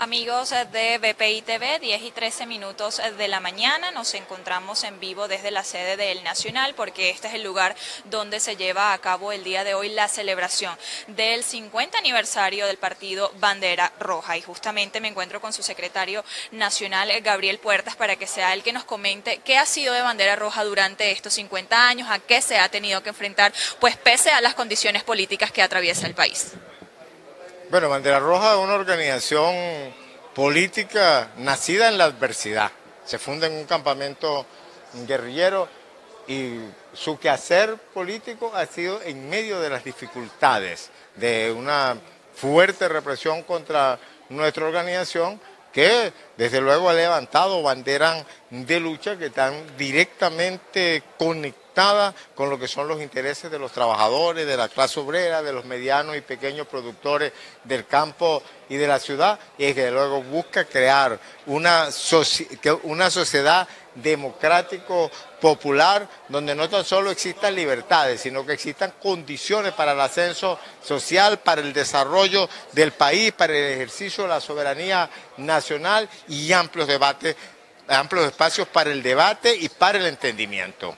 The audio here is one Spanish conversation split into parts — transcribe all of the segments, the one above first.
Amigos de BPI TV, 10 y 13 minutos de la mañana, nos encontramos en vivo desde la sede del Nacional porque este es el lugar donde se lleva a cabo el día de hoy la celebración del 50 aniversario del partido Bandera Roja y justamente me encuentro con su secretario nacional Gabriel Puertas para que sea el que nos comente qué ha sido de Bandera Roja durante estos 50 años, a qué se ha tenido que enfrentar, pues pese a las condiciones políticas que atraviesa el país. Bueno, Bandera Roja es una organización política nacida en la adversidad. Se funda en un campamento guerrillero y su quehacer político ha sido en medio de las dificultades de una fuerte represión contra nuestra organización que desde luego ha levantado banderas de lucha que están directamente conectadas con lo que son los intereses de los trabajadores, de la clase obrera, de los medianos y pequeños productores del campo y de la ciudad, y que luego busca crear una, una sociedad democrático popular donde no tan solo existan libertades, sino que existan condiciones para el ascenso social, para el desarrollo del país, para el ejercicio de la soberanía nacional y amplios debates, amplios espacios para el debate y para el entendimiento.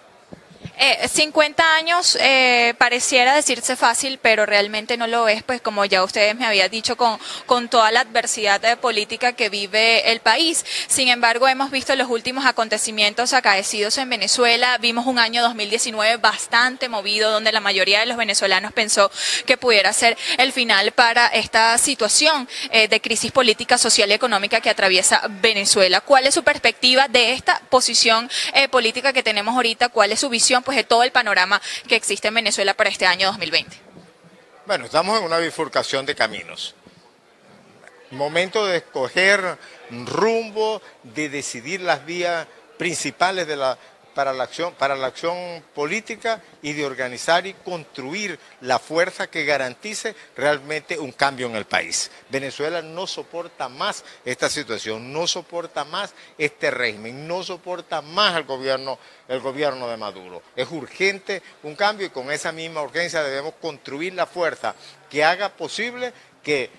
50 eh, años eh, pareciera decirse fácil, pero realmente no lo es, pues como ya ustedes me habían dicho, con, con toda la adversidad de política que vive el país. Sin embargo, hemos visto los últimos acontecimientos acaecidos en Venezuela. Vimos un año 2019 bastante movido, donde la mayoría de los venezolanos pensó que pudiera ser el final para esta situación eh, de crisis política, social y económica que atraviesa Venezuela. ¿Cuál es su perspectiva de esta posición política que tenemos ahorita? ¿Cuál es su visión? Pues de todo el panorama que existe en Venezuela para este año 2020? Bueno, estamos en una bifurcación de caminos. Momento de escoger rumbo, de decidir las vías principales de la para la, acción, para la acción política y de organizar y construir la fuerza que garantice realmente un cambio en el país. Venezuela no soporta más esta situación, no soporta más este régimen, no soporta más el gobierno, el gobierno de Maduro. Es urgente un cambio y con esa misma urgencia debemos construir la fuerza que haga posible que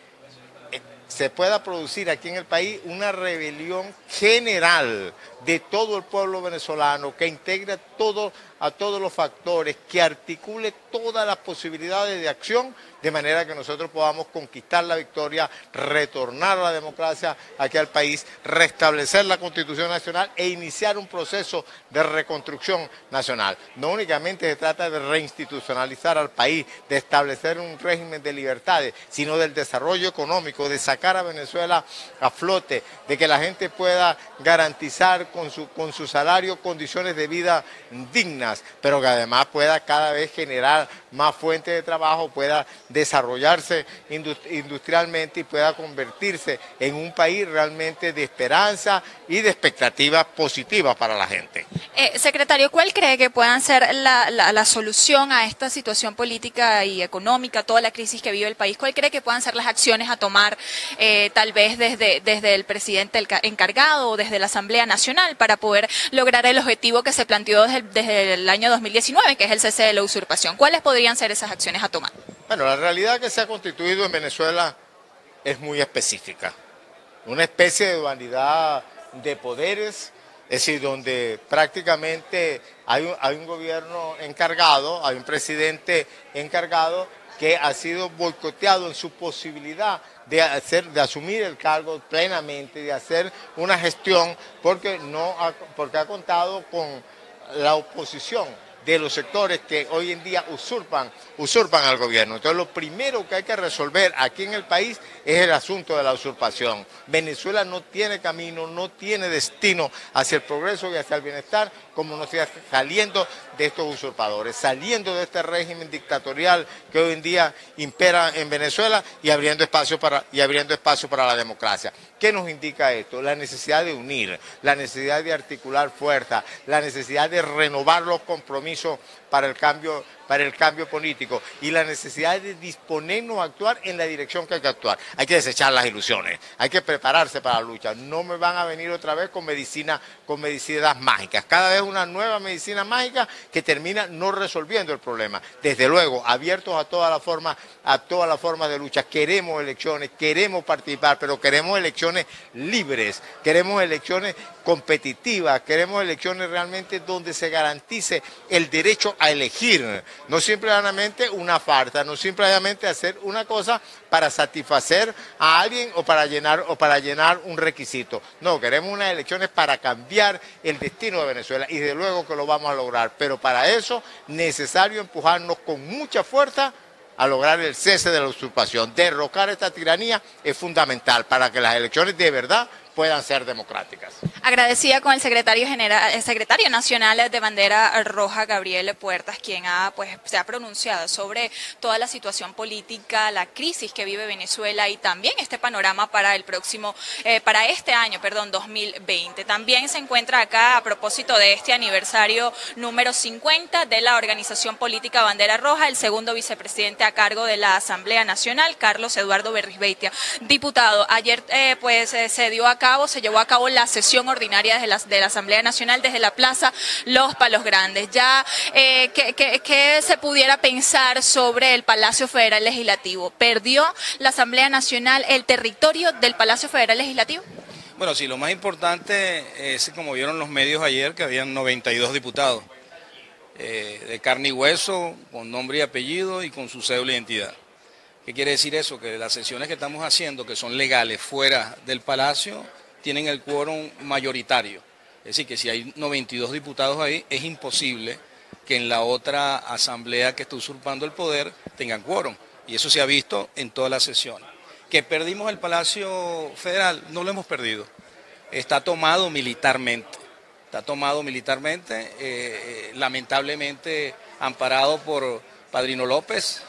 se pueda producir aquí en el país una rebelión general de todo el pueblo venezolano que integre todo, a todos los factores, que articule todas las posibilidades de acción de manera que nosotros podamos conquistar la victoria, retornar a la democracia aquí al país, restablecer la Constitución Nacional e iniciar un proceso de reconstrucción nacional. No únicamente se trata de reinstitucionalizar al país, de establecer un régimen de libertades, sino del desarrollo económico, de sacar a Venezuela a flote, de que la gente pueda garantizar con su, con su salario condiciones de vida dignas, pero que además pueda cada vez generar más fuentes de trabajo, pueda desarrollarse industrialmente y pueda convertirse en un país realmente de esperanza y de expectativas positivas para la gente. Eh, secretario, ¿cuál cree que puedan ser la, solución a esta situación política y económica, toda la crisis que vive el país? ¿Cuál cree que puedan ser las acciones a tomar eh, tal vez desde, desde el presidente encargado o desde la Asamblea Nacional para poder lograr el objetivo que se planteó desde, desde el año 2019, que es el cese de la usurpación? ¿Cuáles podrían ser esas acciones a tomar? Bueno, la realidad que se ha constituido en Venezuela es muy específica. Una especie de dualidad de poderes, es decir, donde prácticamente hay un, gobierno encargado, hay un presidente encargado que ha sido boicoteado en su posibilidad de, hacer, de asumir el cargo plenamente, de hacer una gestión, porque, no porque ha contado con la oposición de los sectores que hoy en día usurpan, usurpan al gobierno. Entonces lo primero que hay que resolver aquí en el país es el asunto de la usurpación. Venezuela no tiene camino, no tiene destino hacia el progreso y hacia el bienestar como no sea saliendo de estos usurpadores, saliendo de este régimen dictatorial que hoy en día impera en Venezuela y abriendo espacio para, y abriendo espacio para la democracia. ¿Qué nos indica esto? La necesidad de unir, la necesidad de articular fuerza, la necesidad de renovar los compromisos compromiso para el cambio para el cambio político y la necesidad de disponernos a actuar en la dirección que hay que actuar. Hay que desechar las ilusiones, hay que prepararse para la lucha. No me van a venir otra vez con medicina, con medicinas mágicas. Cada vez una nueva medicina mágica que termina no resolviendo el problema. Desde luego, abiertos a todas las formas, a todas las formas de lucha. Queremos elecciones, queremos participar, pero queremos elecciones libres, queremos elecciones competitivas, queremos elecciones realmente donde se garantice el derecho a elegir, no simplemente una farsa, no simplemente hacer una cosa para satisfacer a alguien o para llenar o para llenar un requisito. No, queremos unas elecciones para cambiar el destino de Venezuela y de luego que lo vamos a lograr, pero para eso necesario empujarnos con mucha fuerza a lograr el cese de la usurpación. Derrocar esta tiranía es fundamental para que las elecciones de verdad puedan ser democráticas. Agradecida con el secretario general, el secretario nacional de bandera roja, Gabriel Puertas, quien ha, pues, se ha pronunciado sobre toda la situación política, la crisis que vive Venezuela y también este panorama para el próximo, eh, para este año, perdón, 2020. También se encuentra acá a propósito de este aniversario número 50 de la organización política Bandera Roja, el segundo vicepresidente a cargo de la Asamblea Nacional, Carlos Eduardo Berrisbeitia. Diputado, ayer eh, pues eh, se dio a cabo, se llevó a cabo la sesión ordinaria de la, de la Asamblea Nacional desde la Plaza Los Palos Grandes. Ya, eh, ¿qué, se pudiera pensar sobre el Palacio Federal Legislativo? ¿Perdió la Asamblea Nacional el territorio del Palacio Federal Legislativo? Bueno, sí, lo más importante es, como vieron los medios ayer, que habían 92 diputados eh, de carne y hueso, con nombre y apellido y con su cédula de identidad. ¿Qué quiere decir eso? Que las sesiones que estamos haciendo, que son legales fuera del Palacio, tienen el quórum mayoritario. Es decir, que si hay 92 diputados ahí, es imposible que en la otra asamblea que está usurpando el poder tengan quórum. Y eso se ha visto en todas las sesiones. Que perdimos el Palacio Federal, no lo hemos perdido. Está tomado militarmente. Está tomado militarmente, eh, eh, lamentablemente amparado por Padrino López,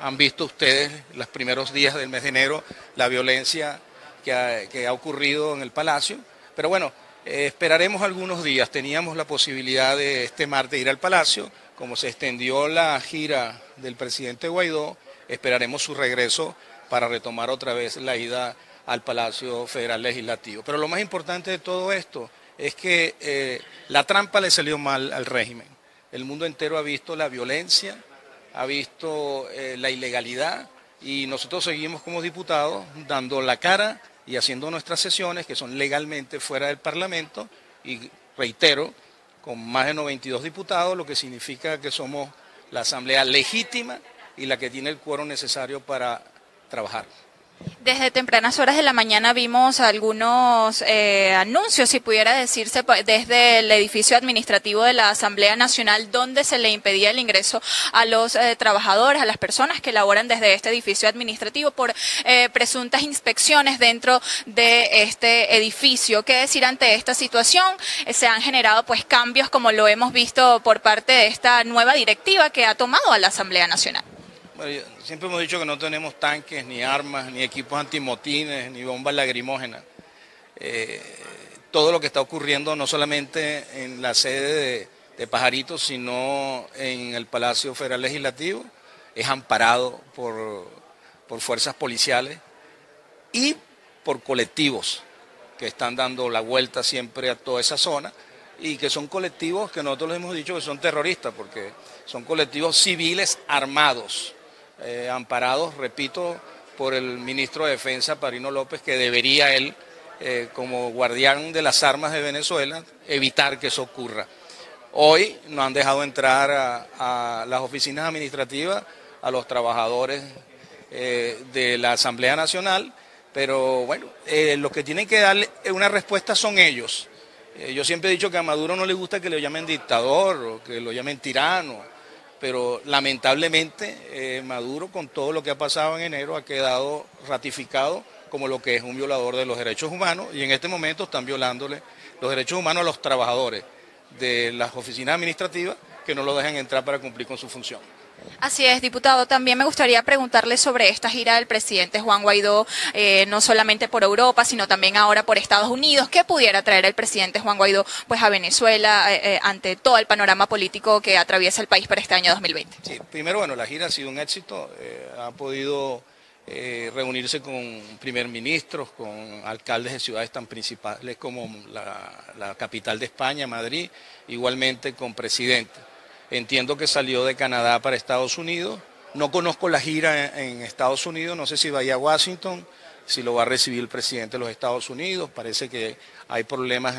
han visto ustedes los primeros días del mes de enero la violencia que ha, ocurrido en el Palacio. Pero bueno, eh, esperaremos algunos días. Teníamos la posibilidad de este martes ir al Palacio. Como se extendió la gira del presidente Guaidó, esperaremos su regreso para retomar otra vez la ida al Palacio Federal Legislativo. Pero lo más importante de todo esto es que eh, la trampa le salió mal al régimen. El mundo entero ha visto la violencia, ha visto eh, la ilegalidad y nosotros seguimos como diputados dando la cara y haciendo nuestras sesiones que son legalmente fuera del Parlamento y reitero, con más de 92 diputados, lo que significa que somos la asamblea legítima y la que tiene el cuero necesario para trabajar. Desde tempranas horas de la mañana vimos algunos eh, anuncios, si pudiera decirse, desde el edificio administrativo de la Asamblea Nacional, donde se le impedía el ingreso a los eh, trabajadores, a las personas que laboran desde este edificio administrativo por eh, presuntas inspecciones dentro de este edificio. ¿Qué decir ante esta situación? se han generado pues cambios, como lo hemos visto por parte de esta nueva directiva que ha tomado a la Asamblea Nacional siempre hemos dicho que no tenemos tanques, ni armas, ni equipos antimotines, ni bombas lagrimógenas. Eh, todo lo que está ocurriendo no solamente en la sede de, Pajaritos, sino en el Palacio Federal Legislativo, es amparado por, por fuerzas policiales y por colectivos que están dando la vuelta siempre a toda esa zona y que son colectivos que nosotros les hemos dicho que son terroristas, porque son colectivos civiles armados eh, amparados, repito, por el ministro de Defensa, Parino López, que debería él, eh, como guardián de las armas de Venezuela, evitar que eso ocurra. Hoy no han dejado entrar a, las oficinas administrativas a los trabajadores eh, de la Asamblea Nacional, pero bueno, los que tienen que darle una respuesta son ellos. yo siempre he dicho que a Maduro no le gusta que le llamen dictador o que lo llamen tirano pero lamentablemente eh, Maduro con todo lo que ha pasado en enero ha quedado ratificado como lo que es un violador de los derechos humanos y en este momento están violándole los derechos humanos a los trabajadores de las oficinas administrativas que no lo dejan entrar para cumplir con su función. Así es, diputado. También me gustaría preguntarle sobre esta gira del presidente Juan Guaidó, eh, no solamente por Europa, sino también ahora por Estados Unidos. ¿Qué pudiera traer el presidente Juan Guaidó pues, a Venezuela eh, eh, ante todo el panorama político que atraviesa el país para este año 2020? Sí, primero, bueno, la gira ha sido un éxito. ha podido reunirse con primer ministros, con alcaldes de ciudades tan principales como la capital de España, Madrid, igualmente con presidentes. Entiendo que salió de Canadá para Estados Unidos. No conozco la gira en, Estados Unidos, no sé si vaya a Washington, si lo va a recibir el presidente de los Estados Unidos. Parece que hay problemas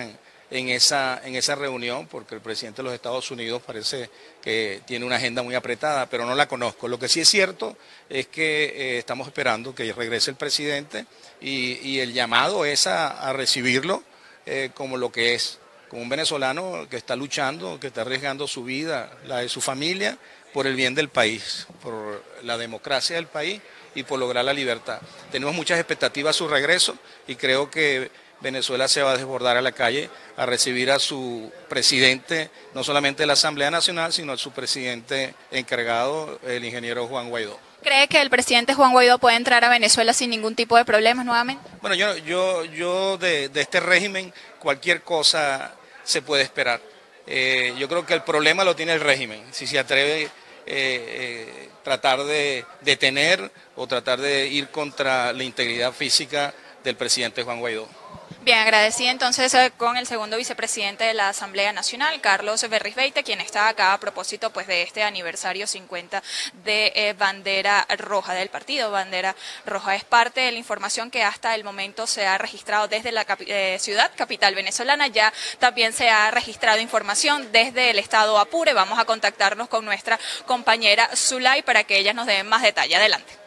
en, esa, en esa reunión porque el presidente de los Estados Unidos parece que tiene una agenda muy apretada, pero no la conozco. Lo que sí es cierto es que eh, estamos esperando que regrese el presidente y, el llamado es a, recibirlo eh, como lo que es como un venezolano que está luchando, que está arriesgando su vida, la de su familia, por el bien del país, por la democracia del país y por lograr la libertad. Tenemos muchas expectativas a su regreso y creo que Venezuela se va a desbordar a la calle a recibir a su presidente, no solamente de la Asamblea Nacional, sino a su presidente encargado, el ingeniero Juan Guaidó. ¿Cree que el presidente Juan Guaidó puede entrar a Venezuela sin ningún tipo de problemas nuevamente? Bueno, yo, yo, yo de, de este régimen, cualquier cosa se puede esperar. Eh, yo creo que el problema lo tiene el régimen, si se atreve eh, eh, tratar de detener o tratar de ir contra la integridad física del presidente Juan Guaidó. Bien, agradecida entonces eh, con el segundo vicepresidente de la Asamblea Nacional, Carlos Berrisbeite, quien está acá a propósito pues de este aniversario 50 de eh, Bandera Roja del partido. Bandera Roja es parte de la información que hasta el momento se ha registrado desde la eh, ciudad capital venezolana. Ya también se ha registrado información desde el estado Apure. Vamos a contactarnos con nuestra compañera Zulay para que ella nos dé más detalle. Adelante.